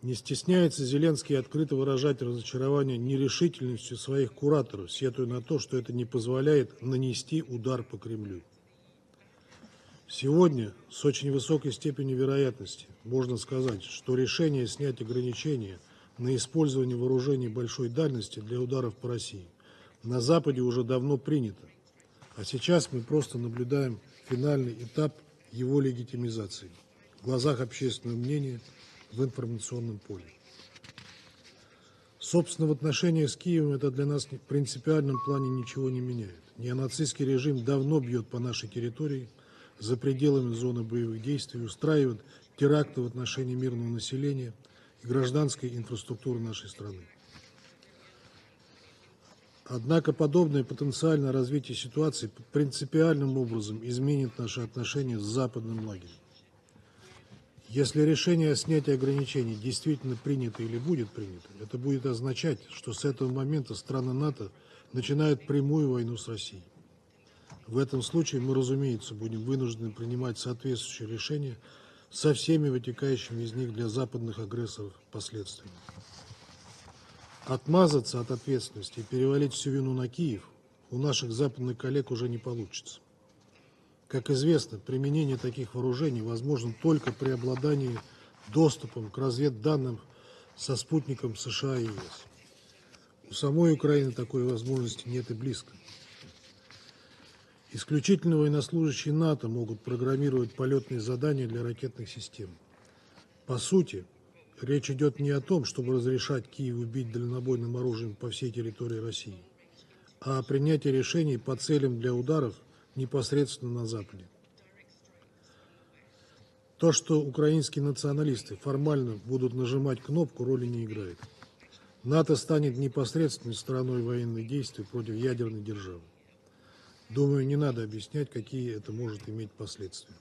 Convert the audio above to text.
Не стесняется Зеленский открыто выражать разочарование нерешительностью своих кураторов, сетуя на то, что это не позволяет нанести удар по Кремлю. Сегодня с очень высокой степенью вероятности можно сказать, что решение снять ограничения на использование вооружений большой дальности для ударов по России на Западе уже давно принято, а сейчас мы просто наблюдаем финальный этап его легитимизации в глазах общественного мнения в информационном поле. Собственно, в отношениях с Киевом это для нас в принципиальном плане ничего не меняет. Неонацистский режим давно бьет по нашей территории, за пределами зоны боевых действий, устраивает теракты в отношении мирного населения и гражданской инфраструктуры нашей страны. Однако подобное потенциальное развитие ситуации принципиальным образом изменит наши отношения с западным лагерем. Если решение о снятии ограничений действительно принято или будет принято, это будет означать, что с этого момента страны НАТО начинают прямую войну с Россией. В этом случае мы, разумеется, будем вынуждены принимать соответствующие решения со всеми вытекающими из них для западных агрессоров последствиями. Отмазаться от ответственности и перевалить всю вину на Киев у наших западных коллег уже не получится. Как известно, применение таких вооружений возможно только при обладании доступом к разведданным со спутником США и ЕС. У самой Украины такой возможности нет и близко. Исключительно военнослужащие НАТО могут программировать полетные задания для ракетных систем. По сути, речь идет не о том, чтобы разрешать Киеву бить дальнобойным оружием по всей территории России, а о принятии решений по целям для ударов непосредственно на Западе. То, что украинские националисты формально будут нажимать кнопку, роли не играет. НАТО станет непосредственной стороной военных действий против ядерной державы. Думаю, не надо объяснять, какие это может иметь последствия.